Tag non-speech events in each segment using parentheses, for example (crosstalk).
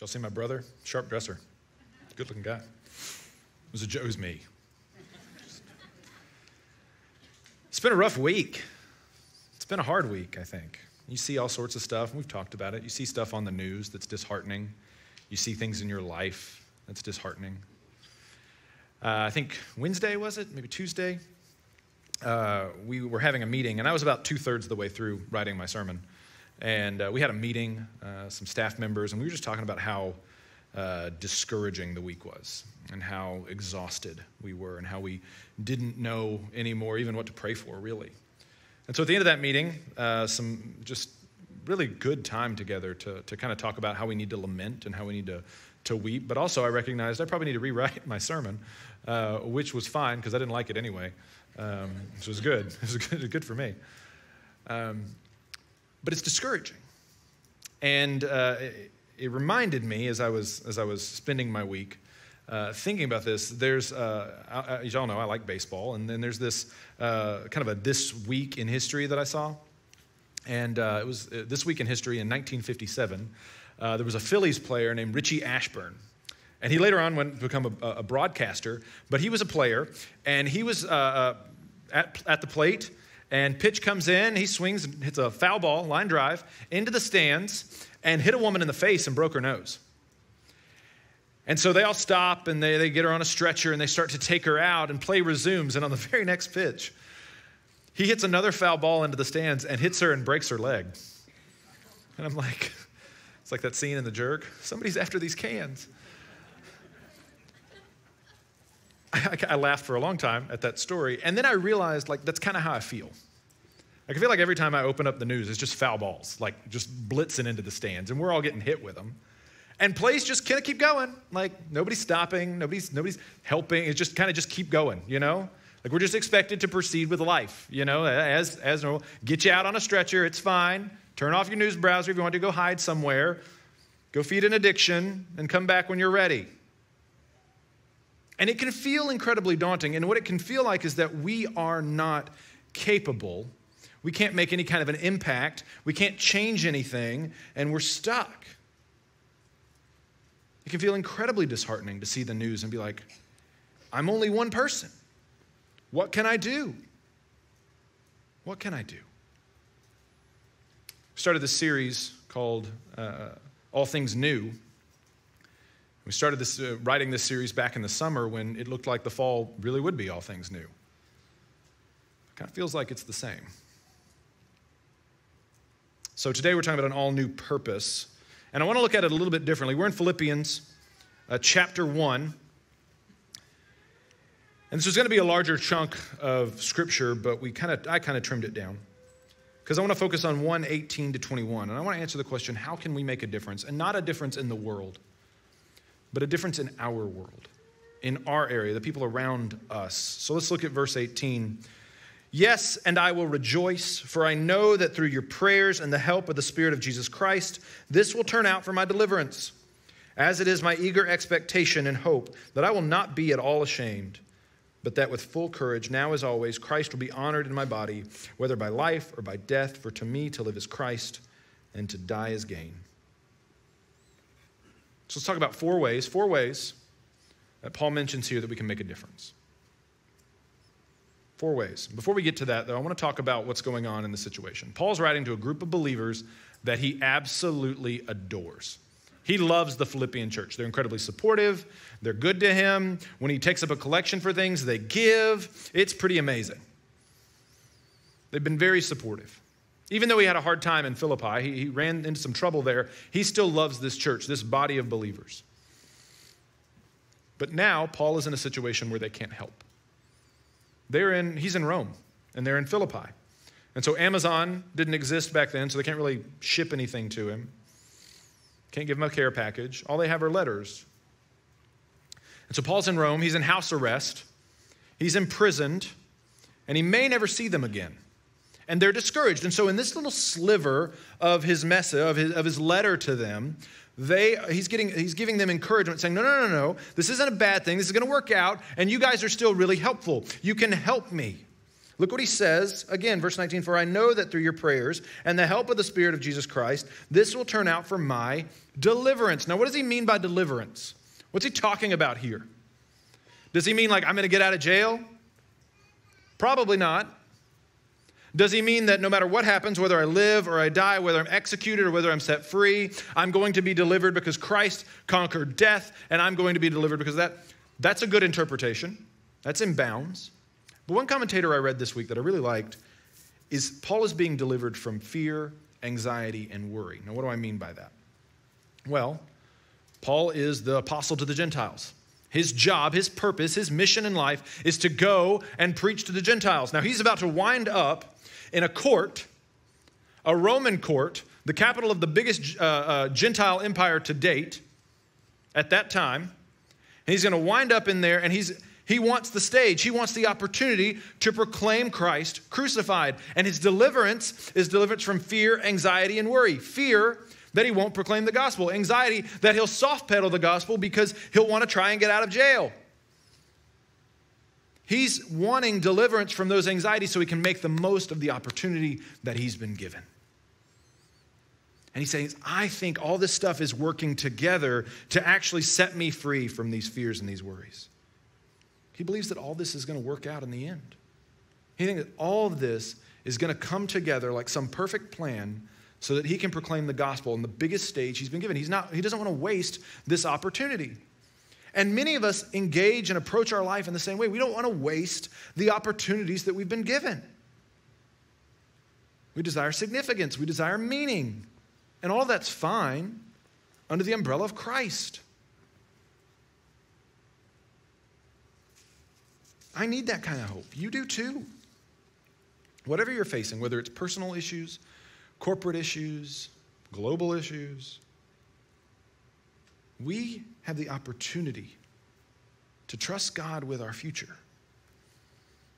y'all see my brother? Sharp dresser. Good looking guy. It was, a, was me. It's been a rough week. It's been a hard week, I think. You see all sorts of stuff, and we've talked about it. You see stuff on the news that's disheartening. You see things in your life that's disheartening. Uh, I think Wednesday was it? Maybe Tuesday? Uh, we were having a meeting, and I was about two thirds of the way through writing my sermon. And uh, we had a meeting, uh, some staff members, and we were just talking about how uh, discouraging the week was and how exhausted we were and how we didn't know anymore even what to pray for, really. And so at the end of that meeting, uh, some just really good time together to, to kind of talk about how we need to lament and how we need to, to weep. But also, I recognized I probably need to rewrite (laughs) my sermon, uh, which was fine because I didn't like it anyway. Um, which was good. (laughs) It was good, good for me. Um, but it's discouraging. And uh, it, it, reminded me as I was, as I was spending my week uh, thinking about this, there's, uh, as y'all know, I like baseball, and then there's this uh, kind of a this week in history that I saw. And uh, it was uh, this week in history in 1957. there was a Phillies player named Richie Ashburn. And he later on went to become a, a broadcaster, but he was a player, and he was at, at the plate, and pitch comes in, he swings and hits a foul ball, line drive, into the stands, and hit a woman in the face and broke her nose. And so they all stop and they, they get her on a stretcher and they start to take her out, and play resumes. And on the (laughs) very next pitch, he hits another foul ball into the stands and hits her and breaks her leg. And I'm like, (laughs) it's like that scene in The Jerk. Somebody's after these cans. I, I, laughed for a long time at that story. And then I realized, like, that's kind of how I feel. Like, I feel like every time I open up the news, it's just foul balls, like, just blitzing into the stands, and we're all getting hit with them. And plays just kind of keep going. Like nobody's stopping, nobody's nobody's helping. It's just kind of just keep going, you know? Like we're just expected to proceed with life, you know, as as normal. Get you out on a stretcher, it's fine. Turn off your news browser if you want to go hide somewhere. Go feed an addiction and come back when you're ready. And it can feel incredibly daunting. And what it can feel like is that we are not capable. We can't make any kind of an impact. We can't change anything, and we're stuck. It can feel incredibly disheartening to see the news and be like, I'm only one person. What can I do? What can I do? Started this series called uh, All Things New. We started this, uh, writing this series back in the summer when it looked like the fall really would be all things new. It kind of feels like it's the same. So today we're talking about an all new purpose and I want to look at it a little bit differently. We're in Philippians uh, chapter 1. And this is going to be a larger chunk of scripture, but we kind of I kind of trimmed it down. Because I want to focus on 1 18 to 21. And I want to answer the question how can we make a difference? And not a difference in the world, but a difference in our world, in our area, the people around us. So let's look at verse 18. Yes, and I will rejoice, for I know that through your prayers and the help of the Spirit of Jesus Christ, this will turn out for my deliverance. As it is my eager expectation and hope that I will not be at all ashamed, but that with full courage, now as always, Christ will be honored in my body, whether by life or by death, for to me to live is Christ, and to die is gain. So let's talk about four ways, four ways that Paul mentions here that we can make a difference. Four ways. Before we get to that, though, I want to talk about what's going on in the situation. Paul's writing to a group of believers that he absolutely adores. He loves the Philippian church. They're incredibly supportive, they're good to him. When he takes up a collection for things, they give. It's pretty amazing. They've been very supportive. Even though he had a hard time in Philippi, he, he ran into some trouble there, he still loves this church, this body of believers. But now, Paul is in a situation where they can't help. They're in, he's in Rome, and they're in Philippi. And so Amazon didn't exist back then, so they can't really ship anything to him. Can't give him a care package. All they have are letters. And so Paul's in Rome. He's in house arrest. He's imprisoned, and he may never see them again. And they're discouraged. And so, in this little sliver of his message, of his, of his letter to them, they, he's, getting, he's giving them encouragement, saying, No, no, no, no, this isn't a bad thing. This is going to work out, and you guys are still really helpful. You can help me. Look what he says again, verse 19 For I know that through your prayers and the help of the Spirit of Jesus Christ, this will turn out for my deliverance. Now, what does he mean by deliverance? What's he talking about here? Does he mean like I'm going to get out of jail? Probably not. Does he mean that no matter what happens, whether I live or I die, whether I'm executed or whether I'm set free, I'm going to be delivered because Christ conquered death and I'm going to be delivered because that? That's a good interpretation. That's in bounds. But one commentator I read this week that I really liked is Paul is being delivered from fear, anxiety, and worry. Now, what do I mean by that? Well, Paul is the apostle to the Gentiles. His job, his purpose, his mission in life is to go and preach to the Gentiles. Now, he's about to wind up in a court, a Roman court, the capital of the biggest uh, uh, Gentile empire to date at that time. And he's going to wind up in there, and he's he wants the stage, he wants the opportunity to proclaim Christ crucified. And his deliverance is deliverance from fear, anxiety, and worry. Fear that he won't proclaim the gospel, anxiety that he'll soft pedal the gospel because he'll want to try and get out of jail. He's wanting deliverance from those anxieties so he can make the most of the opportunity that he's been given. And he's saying, I think all this stuff is working together to actually set me free from these fears and these worries. He believes that all this is going to work out in the end. He thinks that all of this is going to come together like some perfect plan so that he can proclaim the gospel on the biggest stage he's been given. He's not, he doesn't want to waste this opportunity. And many of us engage and approach our life in the same way. We don't want to waste the opportunities that we've been given. We desire significance, we desire meaning. And all that's fine under the umbrella of Christ. I need that kind of hope. You do too. Whatever you're facing, whether it's personal issues, corporate issues, global issues, we have the opportunity to trust God with our future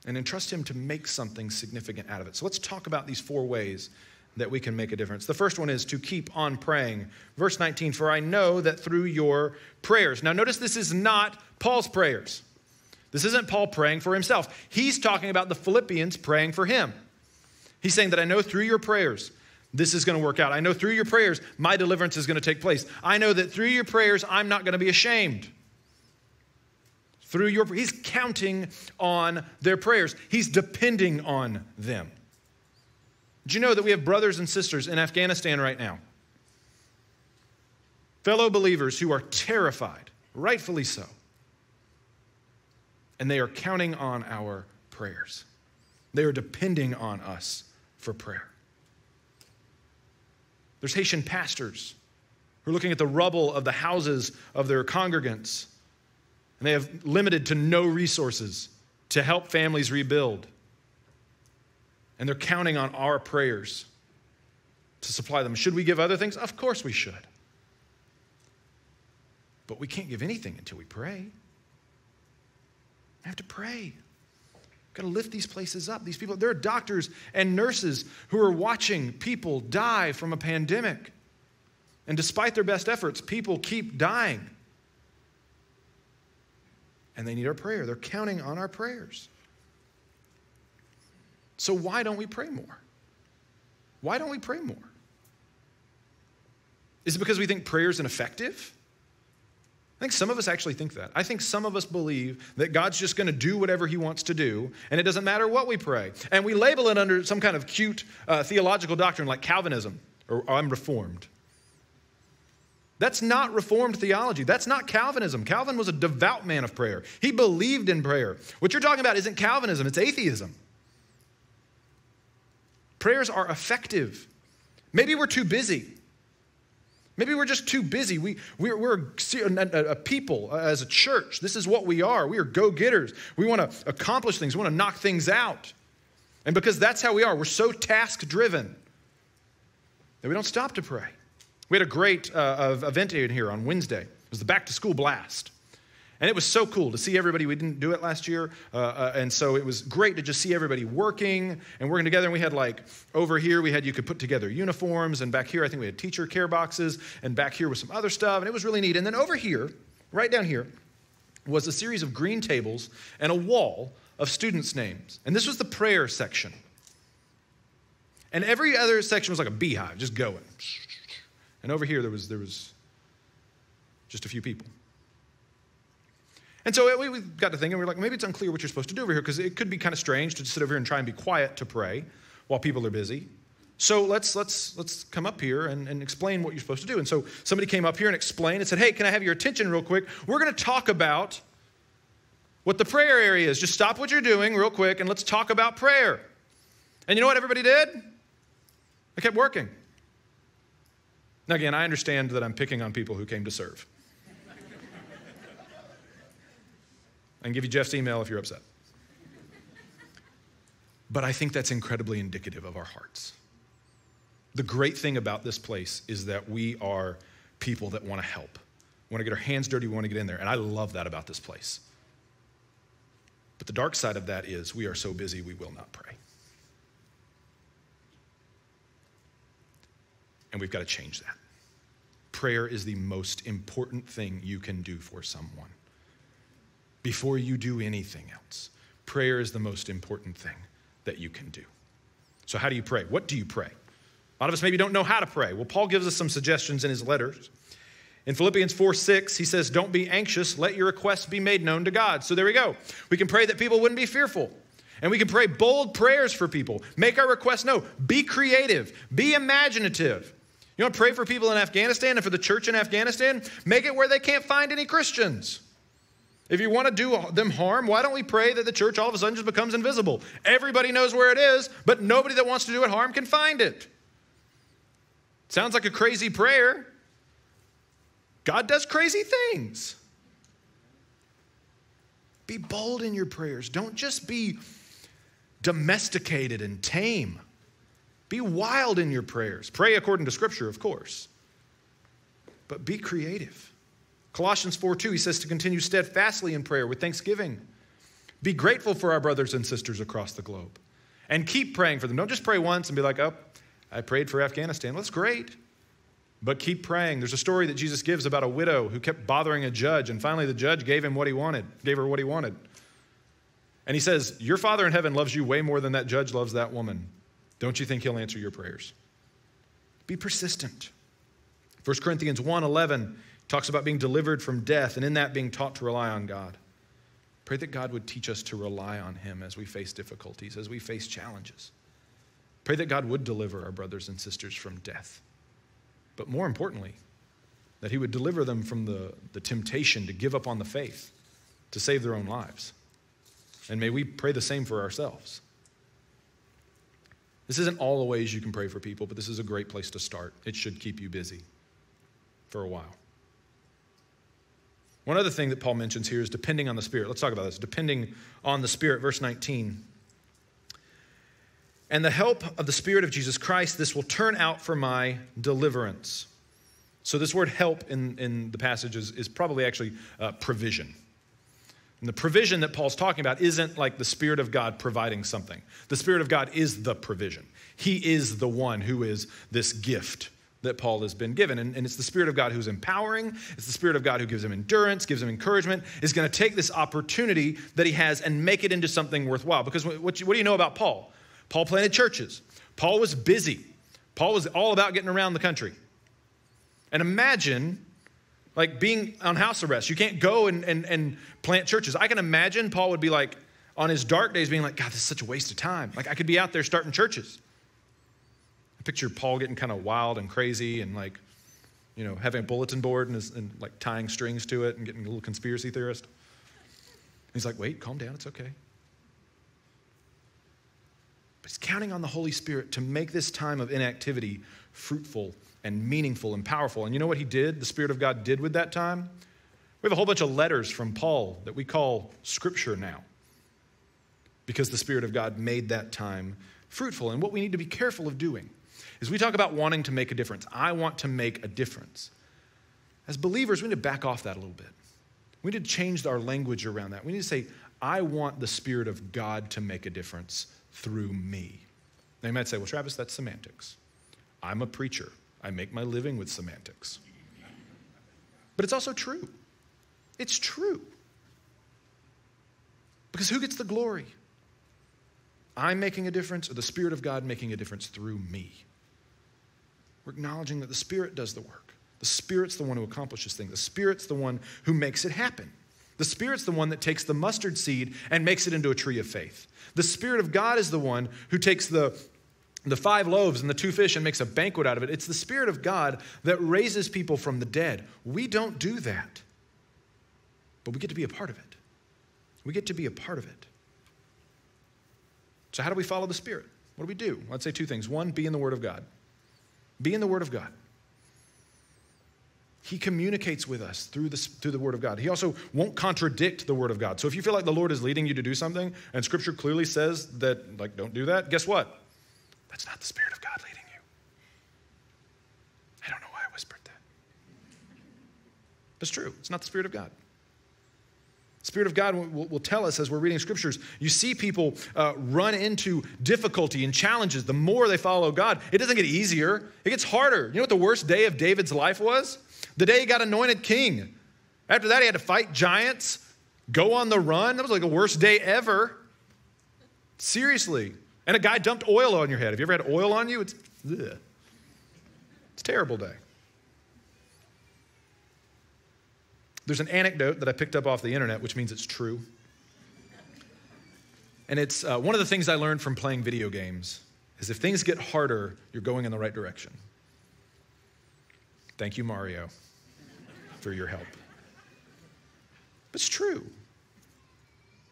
and entrust Him to make something significant out of it. So let's talk about these four ways that we can make a difference. The first one is to keep on praying. Verse 19, for I know that through your prayers. Now, notice this is not Paul's prayers. This isn't Paul praying for himself. He's talking about the Philippians praying for him. He's saying that I know through your prayers, this is going to work out. I know through your prayers, my deliverance is going to take place. I know that through your prayers, I'm not going to be ashamed. Through your he's counting on their prayers. He's depending on them. Did you know that we have brothers and sisters in Afghanistan right now? Fellow believers who are terrified, rightfully so, and they are counting on our prayers. They are depending on us for prayer. There's Haitian pastors who are looking at the rubble of the houses of their congregants, and they have limited to no resources to help families rebuild. And they're counting on our prayers to supply them. Should we give other things? Of course we should. But we can't give anything until we pray. I have to pray. I've got to lift these places up. These people, there are doctors and nurses who are watching people die from a pandemic. And despite their best efforts, people keep dying. And they need our prayer. They're counting on our prayers. So, why don't we pray more? Why don't we pray more? Is it because we think prayer is ineffective? I think some of us actually think that. I think some of us believe that God's just going to do whatever He wants to do, and it doesn't matter what we pray. And we label it under some kind of cute uh, theological doctrine like Calvinism or I'm Reformed. That's not Reformed theology. That's not Calvinism. Calvin was a devout man of prayer, he believed in prayer. What you're talking about isn't Calvinism, it's atheism. Prayers are effective. Maybe we're too busy. Maybe we're just too busy. We, we're, we're a, a people as a church. This is what we are. We are go getters. We want to accomplish things, we want to knock things out. And because that's how we are, we're so task driven that we don't stop to pray. We had a great uh, event in here on Wednesday. It was the back to school blast. And it was so cool to see everybody. We didn't do it last year. Uh, uh, and so it was great to just see everybody working and working together. And we had like over here, we had you could put together uniforms. And back here, I think we had teacher care boxes. And back here was some other stuff. And it was really neat. And then over here, right down here, was a series of green tables and a wall of students' names. And this was the prayer section. And every other section was like a beehive, just going. And over here, there was, there was just a few people. And so we, got to thinking, we are like, maybe it's unclear what you're supposed to do over here because it could be kind of strange to sit over here and try and be quiet to pray while people are busy. So let's, let's, let's come up here and, and explain what you're supposed to do. And so somebody came up here and explained and said, Hey, can I have your attention real quick? We're going to talk about what the prayer area is. Just stop what you're doing real quick and let's talk about prayer. And you know what everybody did? They kept working. Now, again, I understand that I'm picking on people who came to serve. I can give you Jeff's email if you're upset. But I think that's incredibly indicative of our hearts. The great thing about this place is that we are people that want to help. We want to get our hands dirty, we want to get in there. And I love that about this place. But the dark side of that is we are so busy we will not pray. And we've got to change that. Prayer is the most important thing you can do for someone. Before you do anything else, prayer is the most important thing that you can do. So, how do you pray? What do you pray? A lot of us maybe don't know how to pray. Well, Paul gives us some suggestions in his letters. In Philippians 4 6, he says, Don't be anxious, let your requests be made known to God. So there we go. We can pray that people wouldn't be fearful. And we can pray bold prayers for people. Make our requests known. Be creative. Be imaginative. You want to pray for people in Afghanistan and for the church in Afghanistan? Make it where they can't find any Christians. If you want to do them harm, why don't we pray that the church all of a sudden just becomes invisible? Everybody knows where it is, but nobody that wants to do it harm can find it. Sounds like a crazy prayer. God does crazy things. Be bold in your prayers. Don't just be domesticated and tame. Be wild in your prayers. Pray according to Scripture, of course, but be creative. Colossians 4 2, he says to continue steadfastly in prayer with thanksgiving. Be grateful for our brothers and sisters across the globe and keep praying for them. Don't just pray once and be like, oh, I prayed for Afghanistan. Well, that's great. But keep praying. There's a story that Jesus gives about a widow who kept bothering a judge, and finally the judge gave him what he wanted, gave her what he wanted. And he says, Your Father in heaven loves you way more than that judge loves that woman. Don't you think he'll answer your prayers? Be persistent. 1 Corinthians 1 11 talks about being delivered from death, and in that being taught to rely on God. Pray that God would teach us to rely on Him as we face difficulties, as we face challenges. Pray that God would deliver our brothers and sisters from death. But more importantly, that He would deliver them from the, the temptation to give up on the faith, to save their own lives. And may we pray the same for ourselves. This isn't all the ways you can pray for people, but this is a great place to start. It should keep you busy for a while. One other thing that Paul mentions here is depending on the Spirit. Let's talk about this. Depending on the Spirit, verse 19 and the help of the Spirit of Jesus Christ, this will turn out for my deliverance. So, this word help in, in the passage is, is probably actually uh, provision. And the provision that Paul's talking about isn't like the Spirit of God providing something. The Spirit of God is the provision. He is the one who is this gift that Paul has been given. And, and, it's the Spirit of God who's empowering. It's the Spirit of God who gives him endurance, gives him encouragement, is going to take this opportunity that he has and make it into something worthwhile. Because what, you, what do you know about Paul? Paul planted churches. Paul was busy. Paul was all about getting around the country. And imagine like being on house arrest. You can't go and, and, and plant churches. I can imagine Paul would be like, on his dark days, being like, God, this is such a waste of time. Like, I could be out there starting churches. I picture Paul getting kind of wild and crazy and like, you know, having a bulletin board and, his, and like tying strings to it and getting a little conspiracy theorist. He's like, wait, calm down, it's okay. But he's counting on the Holy Spirit to make this time of inactivity fruitful and meaningful and powerful. And you know what he did? The Spirit of God did with that time? We have a whole bunch of letters from Paul that we call Scripture now because the Spirit of God made that time fruitful. And what we need to be careful of doing is we talk about wanting to make a difference. I want to make a difference. As believers, we need to back off that a little bit. We need to change our language around that. We need to say, I want the Spirit of God to make a difference through me. Now you might say, well, Travis, that's semantics. I'm a preacher, I make my living with semantics. But it's also true. It's true. Because who gets the glory? I'm making a difference or the Spirit of God making a difference through me? We're acknowledging that the Spirit does the work. The Spirit's the one who accomplishes things. The Spirit's the one who makes it happen. The Spirit's the one that takes the mustard seed and makes it into a tree of faith. The Spirit of God is the one who takes the, the five loaves and the two fish and makes a banquet out of it. It's the Spirit of God that raises people from the dead. We don't do that, but we get to be a part of it. We get to be a part of it. So, how do we follow the Spirit? What do we do? I'd say two things. One, be in the Word of God. Be in the Word of God. He communicates with us through the, through the Word of God. He also won't contradict the Word of God. So if you feel like the Lord is leading you to do something and Scripture clearly says that, like, don't do that, guess what? That's not the Spirit of God leading you. I don't know why I whispered that. That's true. It's not the Spirit of God. Spirit of God will, will, tell us as we're reading scriptures, you see people uh, run into difficulty and challenges. The more they follow God, it doesn't get easier, it gets harder. You know what the worst day of David's life was? The day he got anointed king. After that, he had to fight giants, go on the run. That was like the worst day ever. Seriously. And a guy dumped oil on your head. Have you ever had oil on you? It's, it's a terrible day. There's an anecdote that I picked up off the internet, which means it's true. And it's uh, one of the things I learned from playing video games is if things get harder, you're going in the right direction. Thank you, Mario, for your help. But it's true.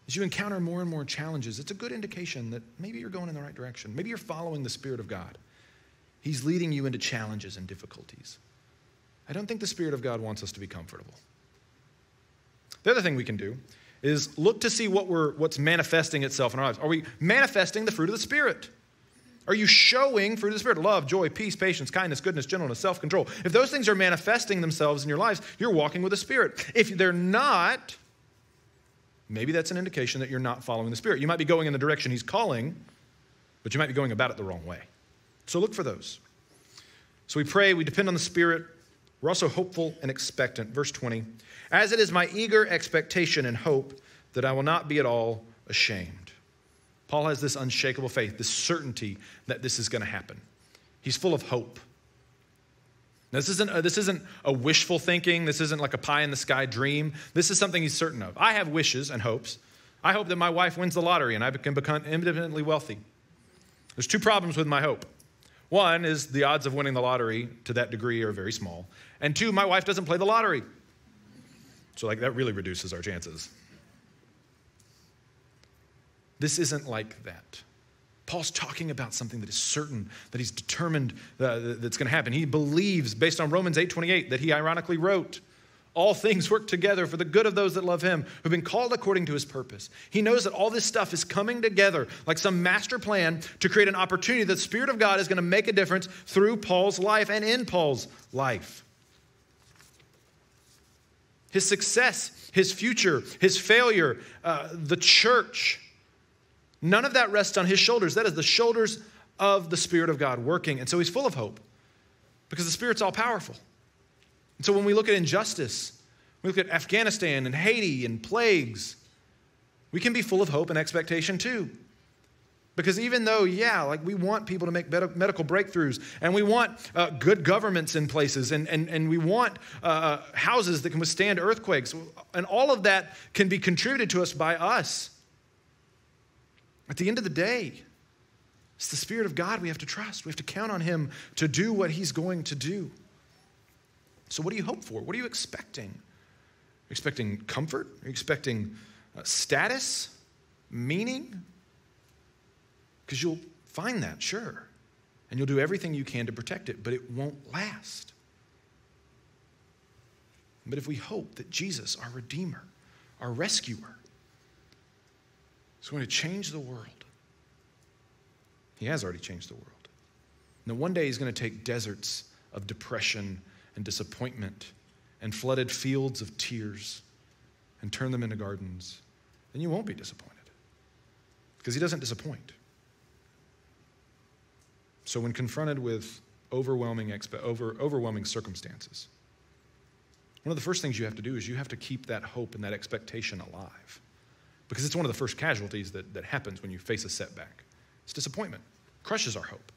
As you encounter more and more challenges, it's a good indication that maybe you're going in the right direction. Maybe you're following the Spirit of God. He's leading you into challenges and difficulties. I don't think the Spirit of God wants us to be comfortable. The other thing we can do is look to see what we're, what's manifesting itself in our lives. Are we manifesting the fruit of the Spirit? Are you showing fruit of the Spirit? Love, joy, peace, patience, kindness, goodness, gentleness, self control. If those things are manifesting themselves in your lives, you're walking with the Spirit. If they're not, maybe that's an indication that you're not following the Spirit. You might be going in the direction He's calling, but you might be going about it the wrong way. So look for those. So we pray, we depend on the Spirit. We're also hopeful and expectant. Verse 20 As it is my eager expectation and hope that I will not be at all ashamed. Paul has this unshakable faith, this certainty that this is going to happen. He's full of hope. Now, this isn't, a, this isn't a wishful thinking. This isn't like a pie in the sky dream. This is something he's certain of. I have wishes and hopes. I hope that my wife wins the lottery and I can become independently wealthy. There's two problems with my hope. One is the odds of winning the lottery to that degree are very small. And two, my wife doesn't play the lottery. So, like, that really reduces our chances. This isn't like that. Paul's talking about something that is certain, that he's determined uh, that's going to happen. He believes, based on Romans 8:28, that he ironically wrote, all things work together for the good of those that love him, who've been called according to his purpose. He knows that all this stuff is coming together like some master plan to create an opportunity that the Spirit of God is going to make a difference through Paul's life and in Paul's life. His success, his future, his failure, uh, the church, None of that rests on his shoulders. That is the shoulders of the Spirit of God working. And so he's full of hope because the Spirit's all powerful. And so when we look at injustice, we look at Afghanistan and Haiti and plagues, we can be full of hope and expectation too. Because even though, yeah, like we want people to make medical breakthroughs and we want uh, good governments in places and, and, and we want uh, uh, houses that can withstand earthquakes, and all of that can be contributed to us by us. At the end of the day, it's the Spirit of God we have to trust. We have to count on Him to do what He's going to do. So, what do you hope for? What are you expecting? Are you expecting comfort? Are you expecting uh, status? Meaning? Because you'll find that, sure. And you'll do everything you can to protect it, but it won't last. But if we hope that Jesus, our Redeemer, our rescuer, is going to change the world. He has already changed the world. Now, one day he's going to take deserts of depression and disappointment and flooded fields of tears and turn them into gardens. Then you won't be disappointed because he doesn't disappoint. So, when confronted with overwhelming, expe- over, overwhelming circumstances, one of the first things you have to do is you have to keep that hope and that expectation alive. because it's one of the first casualties that, that happens when you face a setback. It's disappointment, crushes our hope.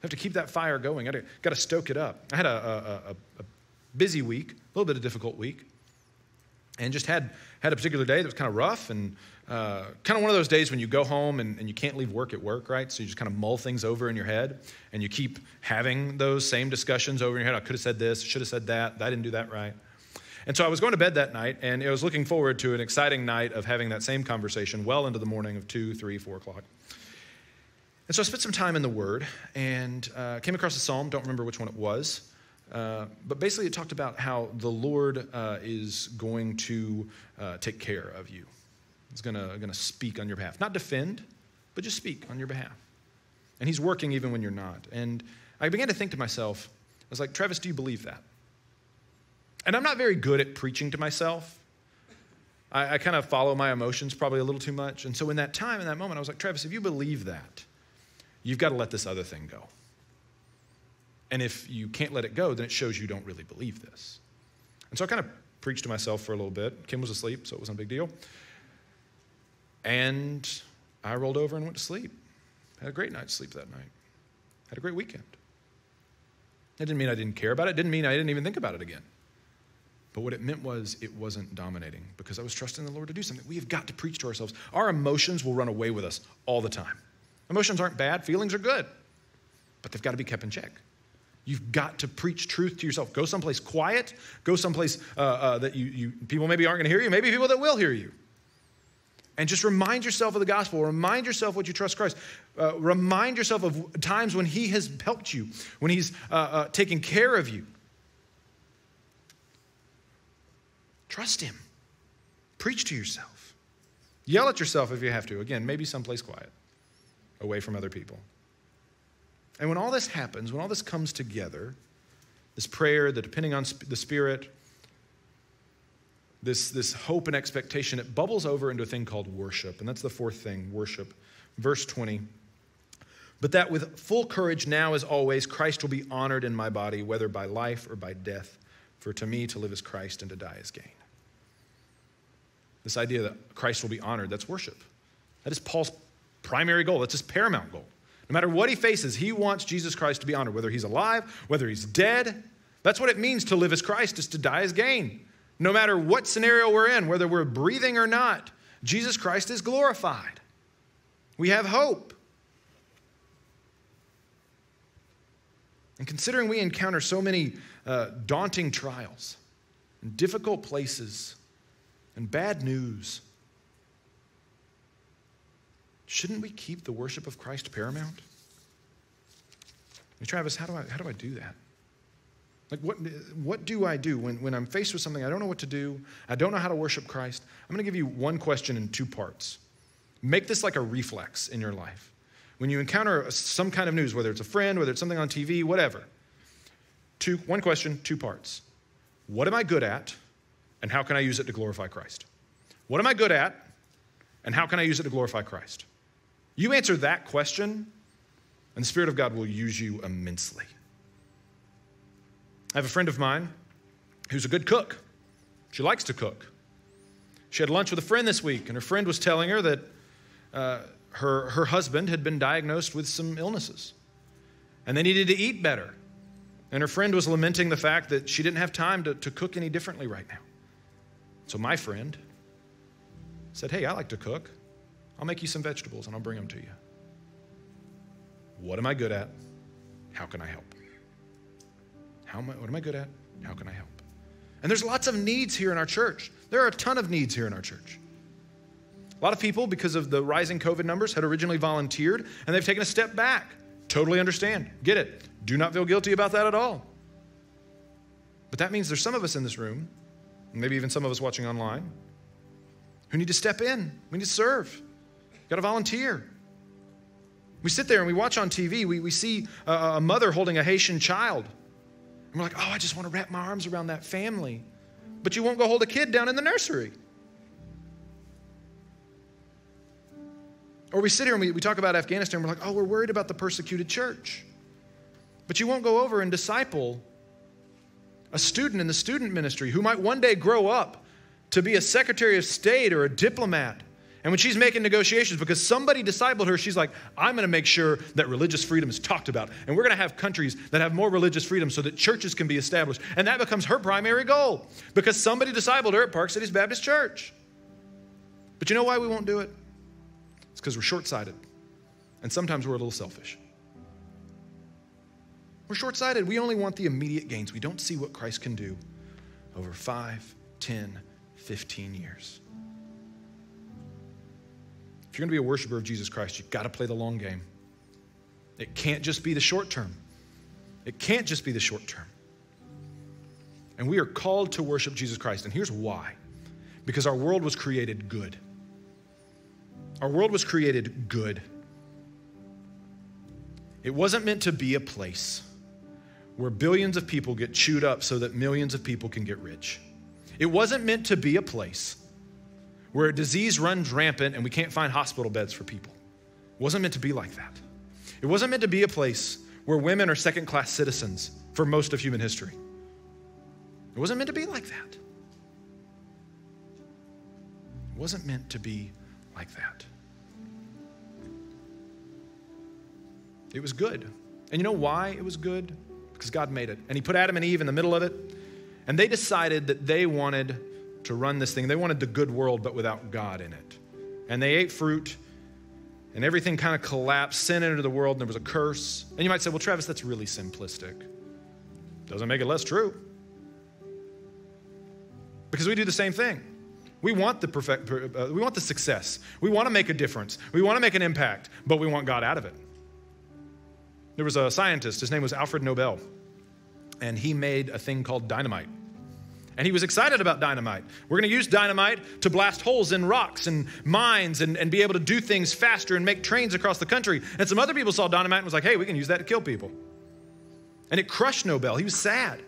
We have to keep that fire going, to, got to stoke it up. I had a, a, a, a busy week, a little bit of difficult week, and just had, had a particular day that was kind of rough and uh, kind of one of those days when you go home and, and you can't leave work at work, right? So you just kind of mull things over in your head and you keep having those same discussions over in your head. I could have said this, should have said that, I didn't do that right. And so I was going to bed that night, and I was looking forward to an exciting night of having that same conversation well into the morning of two, three, four o'clock. And so I spent some time in the Word and uh, came across a psalm, don't remember which one it was. Uh, but basically, it talked about how the Lord uh, is going to uh, take care of you. He's going to speak on your behalf. Not defend, but just speak on your behalf. And he's working even when you're not. And I began to think to myself, I was like, Travis, do you believe that? And I'm not very good at preaching to myself. I, I kind of follow my emotions probably a little too much. And so in that time, in that moment, I was like, Travis, if you believe that, you've got to let this other thing go. And if you can't let it go, then it shows you don't really believe this. And so I kind of preached to myself for a little bit. Kim was asleep, so it wasn't a big deal. And I rolled over and went to sleep. Had a great night's sleep that night. Had a great weekend. That didn't mean I didn't care about it. it didn't mean I didn't even think about it again. But what it meant was it wasn't dominating because I was trusting the Lord to do something. We have got to preach to ourselves. Our emotions will run away with us all the time. Emotions aren't bad, feelings are good, but they've got to be kept in check. You've got to preach truth to yourself. Go someplace quiet. Go someplace uh, uh, that you, you people maybe aren't going to hear you. Maybe people that will hear you. And just remind yourself of the gospel. Remind yourself what you trust Christ. Uh, remind yourself of times when He has helped you, when He's uh, uh, taken care of you. Trust Him. Preach to yourself. Yell at yourself if you have to. Again, maybe someplace quiet, away from other people. And when all this happens, when all this comes together, this prayer, the depending on the Spirit, this, this hope and expectation, it bubbles over into a thing called worship. And that's the fourth thing worship. Verse 20. But that with full courage now as always, Christ will be honored in my body, whether by life or by death. For to me, to live is Christ and to die is gain. This idea that Christ will be honored, that's worship. That is Paul's primary goal, that's his paramount goal. No matter what he faces, he wants Jesus Christ to be honored, whether he's alive, whether he's dead. That's what it means to live as Christ, is to die as gain. No matter what scenario we're in, whether we're breathing or not, Jesus Christ is glorified. We have hope. And considering we encounter so many uh, daunting trials and difficult places and bad news, shouldn't we keep the worship of Christ paramount? Hey, Travis, how do I, how do, I do that? Like, what, what do I do when, when I'm faced with something I don't know what to do? I don't know how to worship Christ. I'm going to give you one question in two parts. Make this like a reflex in your life. When you encounter some kind of news, whether it's a friend, whether it's something on TV, whatever, two, one question, two parts. What am I good at, and how can I use it to glorify Christ? What am I good at, and how can I use it to glorify Christ? You answer that question, and the Spirit of God will use you immensely. I have a friend of mine who's a good cook. She likes to cook. She had lunch with a friend this week, and her friend was telling her that uh, her, her husband had been diagnosed with some illnesses, and they needed to eat better. And her friend was lamenting the fact that she didn't have time to, to cook any differently right now. So my friend said, Hey, I like to cook. I'll make you some vegetables and I'll bring them to you. What am I good at? How can I help? How am I, what am I good at? How can I help? And there's lots of needs here in our church. There are a ton of needs here in our church. A lot of people, because of the rising COVID numbers, had originally volunteered and they've taken a step back. Totally understand. Get it. Do not feel guilty about that at all. But that means there's some of us in this room, maybe even some of us watching online, who need to step in. We need to serve. Got to volunteer. We sit there and we watch on TV, we, we see a, a mother holding a Haitian child and we're like, oh, I just want to wrap my arms around that family. But you won't go hold a kid down in the nursery. Or we sit here and we, we talk about Afghanistan, we're like, oh, we're worried about the persecuted church. But you won't go over and disciple a student in the student ministry who might one day grow up to be a secretary of state or a diplomat And when she's making negotiations, because somebody discipled her, she's like, I'm going to make sure that religious freedom is talked about. And we're going to have countries that have more religious freedom so that churches can be established. And that becomes her primary goal because somebody discipled her at Park Cities Baptist Church. But you know why we won't do it? It's because we're short sighted. And sometimes we're a little selfish. We're short sighted. We only want the immediate gains. We don't see what Christ can do over 5, 10, 15 years. If you're going to be a worshiper of Jesus Christ, you've got to play the long game. It can't just be the short term. It can't just be the short term. And we are called to worship Jesus Christ. And here's why because our world was created good. Our world was created good. It wasn't meant to be a place where billions of people get chewed up so that millions of people can get rich. It wasn't meant to be a place where disease runs rampant and we can't find hospital beds for people. It wasn't meant to be like that. It wasn't meant to be a place where women are second class citizens for most of human history. It wasn't meant to be like that. It wasn't meant to be like that. It was good. And you know why it was good? Because God made it. And He put Adam and Eve in the middle of it. And they decided that they wanted to run this thing. They wanted the good world, but without God in it. And they ate fruit, and everything kind of collapsed. Sin entered the world, and there was a curse. And you might say, well, Travis, that's really simplistic. Doesn't make it less true. Because we do the same thing. We want the perfect, uh, we want the success. We want to make a difference. We want to make an impact, but we want God out of it. There was a scientist, his name was Alfred Nobel, and he made a thing called dynamite. And he was excited about dynamite. We're going to use dynamite to blast holes in rocks and mines and, and be able to do things faster and make trains across the country. And some other people saw dynamite and was like, hey, we can use that to kill people. And it crushed Nobel. He was sad.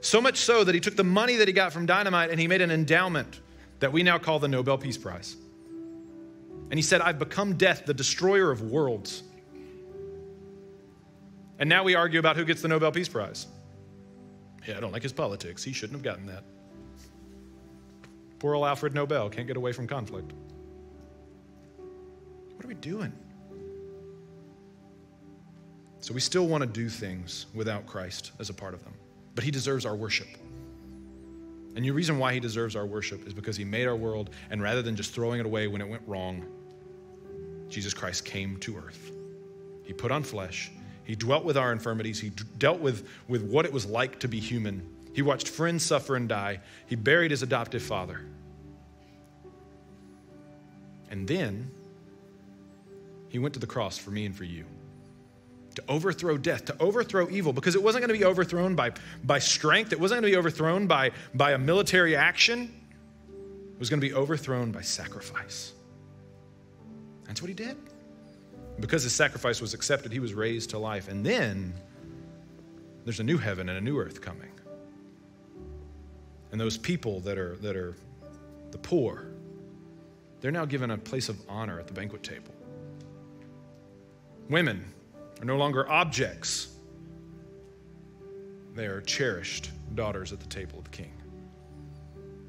So much so that he took the money that he got from dynamite and he made an endowment that we now call the Nobel Peace Prize. And he said, I've become death, the destroyer of worlds. And now we argue about who gets the Nobel Peace Prize. Yeah, I don't like his politics. He shouldn't have gotten that. Poor old Alfred Nobel can't get away from conflict. What are we doing? So we still want to do things without Christ as a part of them. But he deserves our worship. And the reason why he deserves our worship is because he made our world, and rather than just throwing it away when it went wrong, Jesus Christ came to earth. He put on flesh, he dwelt with our infirmities. He dealt with, with what it was like to be human. He watched friends suffer and die. He buried his adoptive father. And then he went to the cross for me and for you to overthrow death, to overthrow evil, because it wasn't going to be overthrown by, by strength, it wasn't going to be overthrown by, by a military action, it was going to be overthrown by sacrifice. That's what he did. Because his sacrifice was accepted, he was raised to life. And then there's a new heaven and a new earth coming. And those people that are, that are the poor, they're now given a place of honor at the banquet table. Women are no longer objects, they are cherished daughters at the table of the king.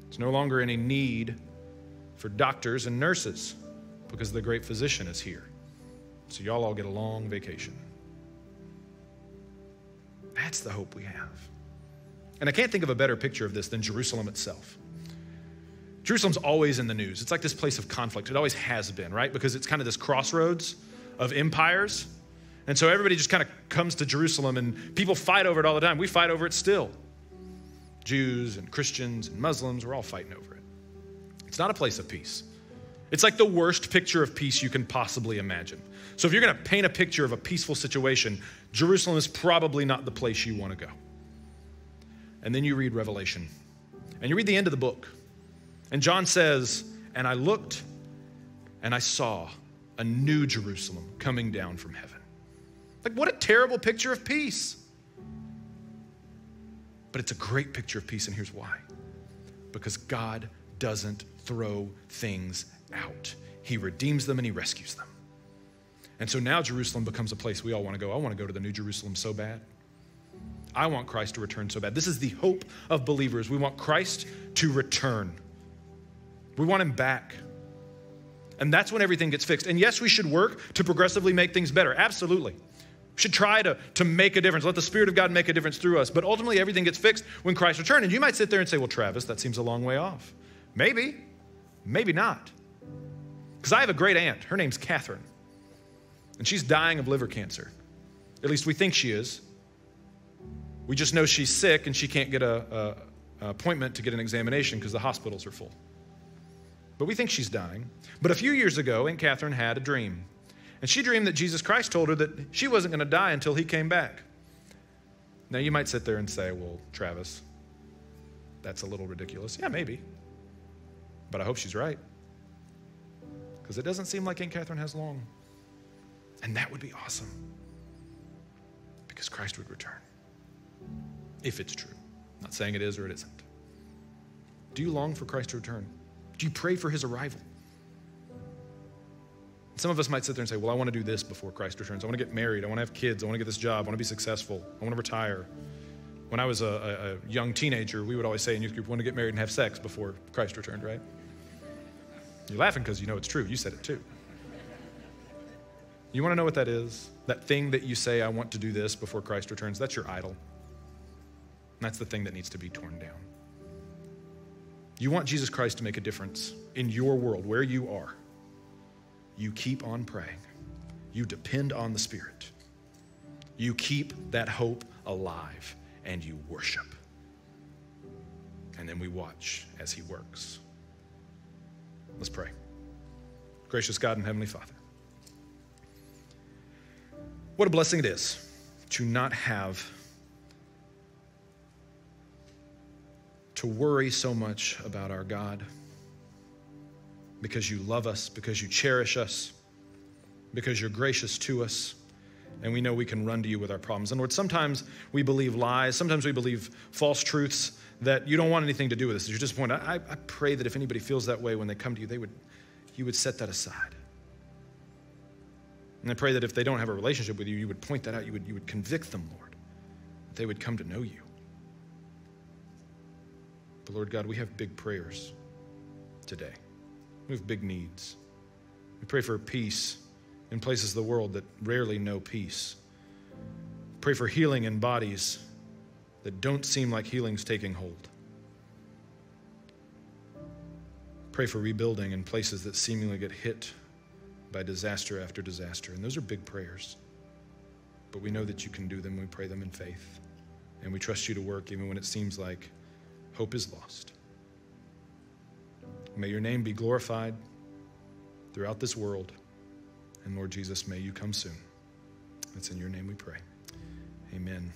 There's no longer any need for doctors and nurses because the great physician is here. So y'all all get a long vacation. That's the hope we have. And I can't think of a better picture of this than Jerusalem itself. Jerusalem's always in the news. It's like this place of conflict. It always has been, right? Because it's kind of this crossroads of empires. And so everybody just kind of comes to Jerusalem and people fight over it all the time. We fight over it still. Jews and Christians and Muslims, we're all fighting over it. It's not a place of peace. It's like the worst picture of peace you can possibly imagine. So if you're going to paint a picture of a peaceful situation, Jerusalem is probably not the place you want to go. And then you read Revelation, and you read the end of the book. And John says, And I looked and I saw a new Jerusalem coming down from heaven. Like, what a terrible picture of peace. But it's a great picture of peace, and here's why because God doesn't throw things out, He redeems them and He rescues them. And so now Jerusalem becomes a place we all want to go. I want to go to the New Jerusalem so bad. I want Christ to return so bad. This is the hope of believers. We want Christ to return. We want him back. And that's when everything gets fixed. And yes, we should work to progressively make things better. Absolutely. We should try to, to make a difference. Let the Spirit of God make a difference through us. But ultimately, everything gets fixed when Christ returns. And you might sit there and say, well, Travis, that seems a long way off. Maybe, maybe not. Because I have a great aunt. Her name's Catherine. And she's dying of liver cancer. At least we think she is. We just know she's sick and she can't get a, a, a appointment to get an examination because the hospitals are full. But we think she's dying. But a few years ago, Aunt Catherine had a dream. And she dreamed that Jesus Christ told her that she wasn't going to die until he came back. Now, you might sit there and say, well, Travis, that's a little ridiculous. Yeah, maybe. But I hope she's right. Because it doesn't seem like Aunt Catherine has long. And that would be awesome. Because Christ would return. If it's true. I'm not saying it is or it isn't. Do you long for Christ to return? Do you pray for his arrival? Some of us might sit there and say, Well, I want to do this before Christ returns. I want to get married. I want to have kids. I want to get this job. I want to be successful. I want to retire. When I was a, a, young teenager, we would always say in youth group, want to get married and have sex before Christ returned, right? You're laughing because you know it's true. You said it too. You want to know what that is? That thing that you say, I want to do this before Christ returns, that's your idol. That's the thing that needs to be torn down. You want Jesus Christ to make a difference in your world, where you are. You keep on praying. You depend on the Spirit. You keep that hope alive and you worship. And then we watch as He works. Let's pray. Gracious God and Heavenly Father, what a blessing it is to not have to worry so much about our God because you love us, because you cherish us, because you're gracious to us, and we know we can run to you with our problems. And Lord, sometimes we believe lies, sometimes we believe false truths that you don't want anything to do with us. You're disappointed. I, I pray that if anybody feels that way when they come to you, they would, you would set that aside. And I pray that if they don't have a relationship with you, you would point that out. You would, you would convict them, Lord, that they would come to know you. But Lord God, we have big prayers today. We have big needs. We pray for peace in places of the world that rarely know peace. Pray for healing in bodies that don't seem like healing's taking hold. Pray for rebuilding in places that seemingly get hit by disaster after disaster. And those are big prayers. But we know that you can do them. We pray them in faith. And we trust you to work even when it seems like hope is lost. May your name be glorified throughout this world. And Lord Jesus, may you come soon. It's in your name we pray. Amen.